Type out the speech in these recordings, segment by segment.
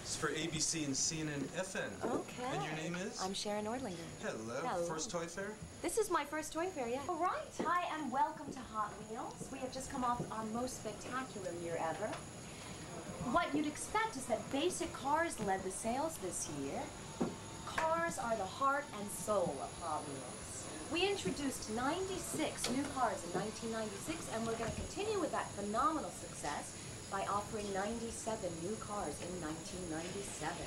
It's for ABC and CNN FN. Okay. And your name is? I'm Sharon Nordlinger. Hello. Hello. First toy fair? This is my first toy fair, yeah. All right. Hi, and welcome to Hot Wheels. We have just come off our most spectacular year ever. What you'd expect is that basic cars led the sales this year. Cars are the heart and soul of Hot Wheels. We introduced 96 new cars in 1996, and we're going to continue with that phenomenal success by offering 97 new cars in 1997.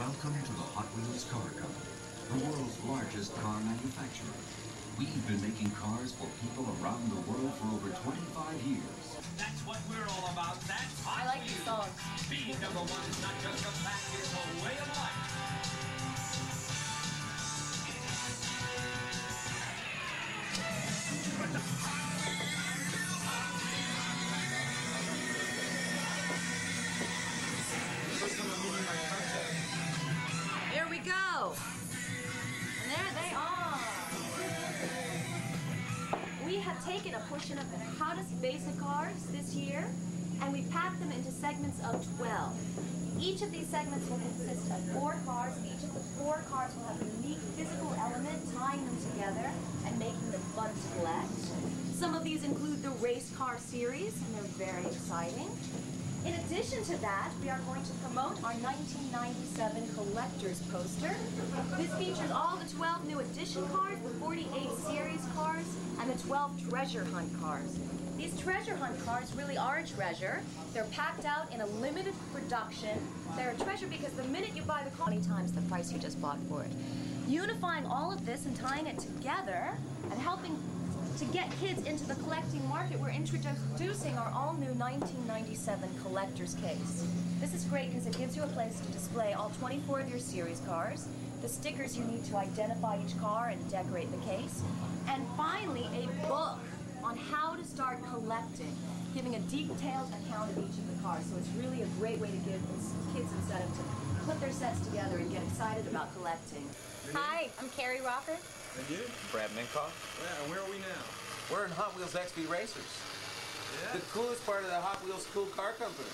Welcome to the Hot Wheels Car Company, the world's largest car manufacturer. We've been making cars for people around the world for over 25 years. That's what we're all about. That's Hot I like the Wheels. song. Being number one is not just a fact, it's a way of life. Here taken a portion of the hottest basic cars this year and we packed them into segments of 12. Each of these segments will consist of four cars, and each of the four cars will have a unique physical element tying them together and making them fun to collect. Some of these include the race car series, and they're very exciting. In addition to that, we are going to promote our 1997 collector's poster. This features all the 12 new edition cars, the 48 series cars, and the 12 treasure hunt cars. These treasure hunt cars really are a treasure. They're packed out in a limited production. They're a treasure because the minute you buy the car, 20 times the price you just bought for it. Unifying all of this and tying it together and helping to get kids into the collecting market, we're introducing our all new 1997 collector's case. This is great because it gives you a place to display all 24 of your series cars, the stickers you need to identify each car and decorate the case, and finally, a book on how to start collecting, giving a detailed account of each of the cars. So it's really a great way to give kids incentive to put their sets together and get excited about collecting. Hi, I'm Carrie Rocker. And you? Brad Minkoff. Yeah, and where are we now? We're in Hot Wheels XV Racers. Yeah. The coolest part of the Hot Wheels cool car company.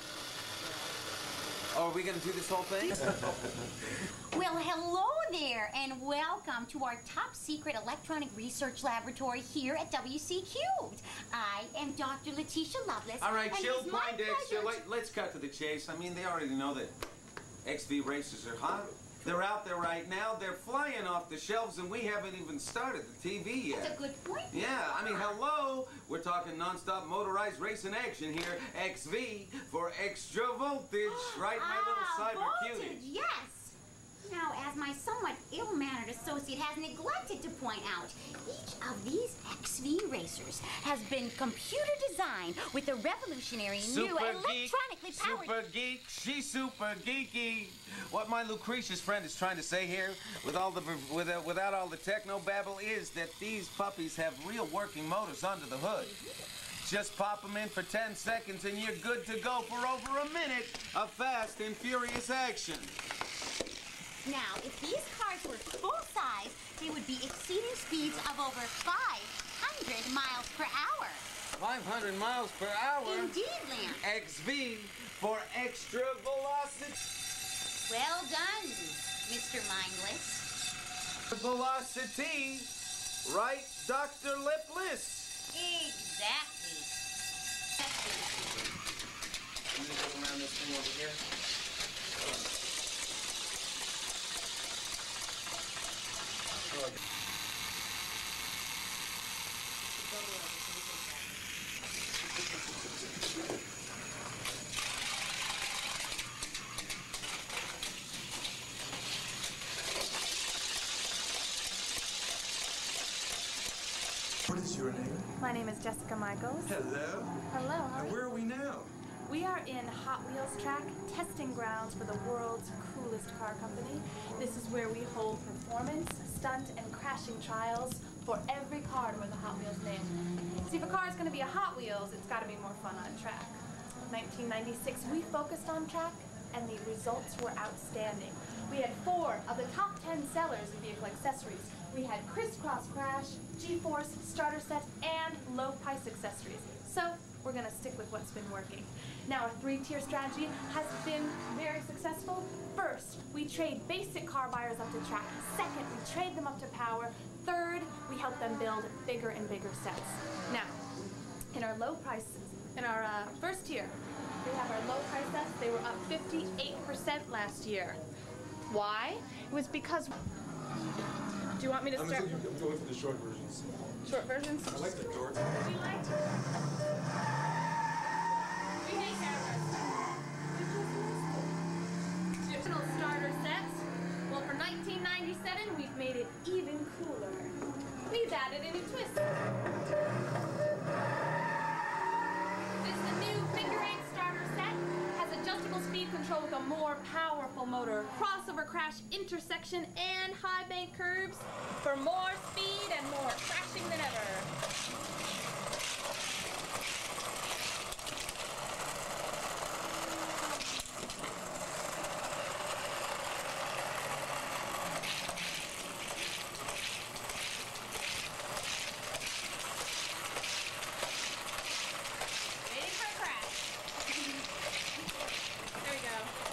Oh, are we gonna do this whole thing? Well, hello there, and welcome to our top secret electronic research laboratory here at WC Cubed. I am Dr. Letitia Lovelace. All right, chill, it's my Poindexter. pleasure Let, let's cut to the chase. I mean, they already know that XV Racers are hot. They're out there right now. They're flying off the shelves, and we haven't even started the TV yet. That's a good point. Yeah, I mean, hello. We're talking nonstop motorized racing action here. XV for extra voltage, right, my ah, little cyber voltage, cutie? yes. Now, as my somewhat ill-mannered associate has neglected to point out, each of these racers has been computer designed with a revolutionary new Super geek, electronically powered super geek, she's super geeky. What my Lucretius friend is trying to say here, with all the with, uh, without all the techno babble, is that these puppies have real working motors under the hood. Just pop them in for 10 seconds and you're good to go for over a minute of fast and furious action. Now, if these cars were full size, they would be exceeding speeds of over 500 miles per hour. 500 miles per hour. Indeed, Lamp. XV for extra velocity. Well done, Mr. Mindless. Velocity, right, Dr. Lipless? Exactly. I'm gonna go around this thing over here. What is your name? My name is Jessica Michaels. Hello. Hello. how And where are we now? We are in Hot Wheels track testing grounds for the world's coolest car company. This is where we hold performance, stunt, and crashing trials for every car with a Hot Wheels name. See, if a car is going to be a Hot Wheels, it's got to be more fun on track. of 1996, we focused on track and the results were outstanding. We had four of the top 10 sellers in vehicle accessories. We had crisscross crash, G-force, starter set, and low price accessories. So we're gonna stick with what's been working. Now our three-tier strategy has been very successful. First, we trade basic car buyers up to track. Second, we trade them up to power. Third, we help them build bigger and bigger sets. Now, in our low prices, in our uh, first tier, we have our low price sets. They were up 58% last year. Why? It was because. Do you want me to I'm, start? I'm going for the short versions. Short versions? I like the door. Do you like? We make Digital starter sets. Well, for 1997, we've made it even cooler. We've added a new twist. More powerful motor, crossover crash intersection, and high bank curves for more speed and more crashing than ever. Waiting for a crash. there we go.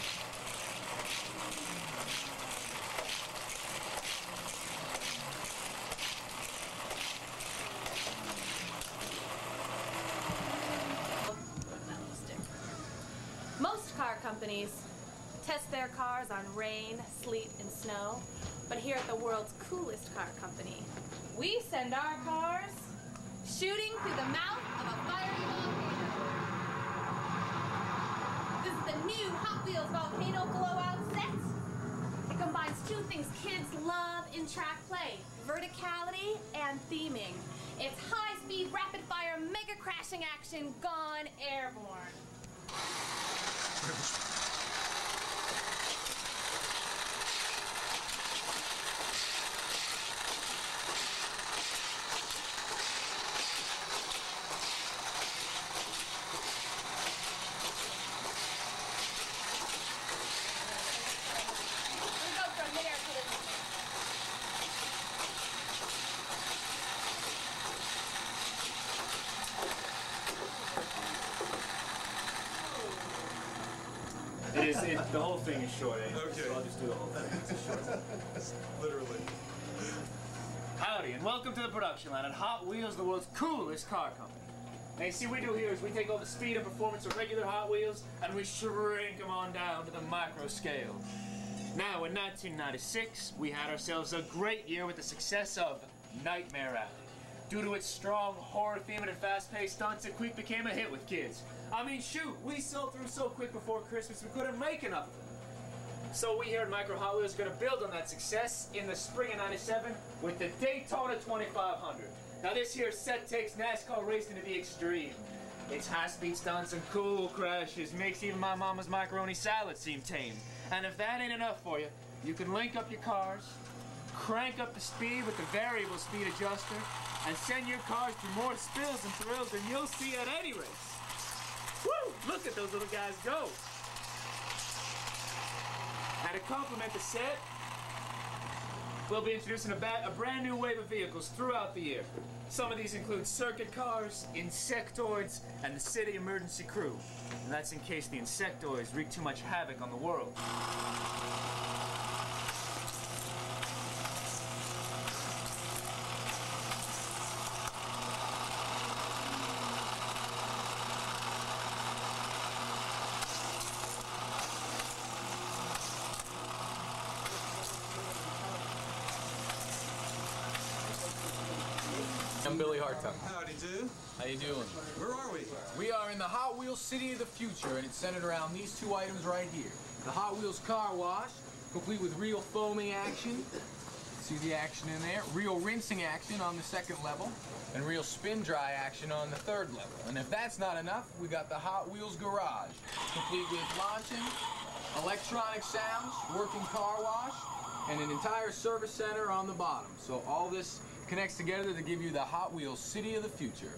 Most car companies test their cars on rain, sleet, and snow. But here at the world's coolest car company, we send our cars shooting through the mouth of a fiery volcano. This is the new Hot Wheels Volcano Blowout set. It combines two things kids love in track play verticality and theming. It's high speed, rapid fire, mega crashing action gone airborne. We go from there to the It is. It, the whole thing is short. eh? Okay. So I'll just do the whole thing. It's short. Literally. Howdy, and welcome to the production line at Hot Wheels, the world's coolest car company. Now, you see, what we do here is we take all the speed and performance of regular Hot Wheels and we shrink them on down to the micro scale. Now, in 1996, we had ourselves a great year with the success of Nightmare Alley. Due to its strong horror theme and fast-paced stunts, it quick became a hit with kids. I mean, shoot, we sold through so quick before Christmas we couldn't make enough of them. So we here at Micro Hot Wheels are going to build on that success in the spring of 97 with the Daytona 2500. Now this here set takes NASCAR racing to the extreme. Its high-speed stunts and cool crashes makes even my mama's macaroni salad seem tame. And if that ain't enough for you, you can link up your cars, crank up the speed with the variable speed adjuster, and send your cars through more spills and thrills than you'll see at any race. Woo! Look at those little guys go! Now to complement the set, we'll be introducing a, a brand new wave of vehicles throughout the year. Some of these include circuit cars, insectoids, and the city emergency crew. And that's in case the insectoids wreak too much havoc on the world. I'm Billy Hartung. Howdy do. How you doing? Where are we? We are in the Hot Wheels City of the Future, and it's centered around these two items right here. The Hot Wheels Car Wash, complete with real foaming action. See the action in there? Real rinsing action on the second level, and real spin dry action on the third level. And if that's not enough, we got the Hot Wheels Garage, complete with launching, electronic sounds, working car wash, and an entire service center on the bottom. So all this connects together to give you the Hot Wheels City of the Future.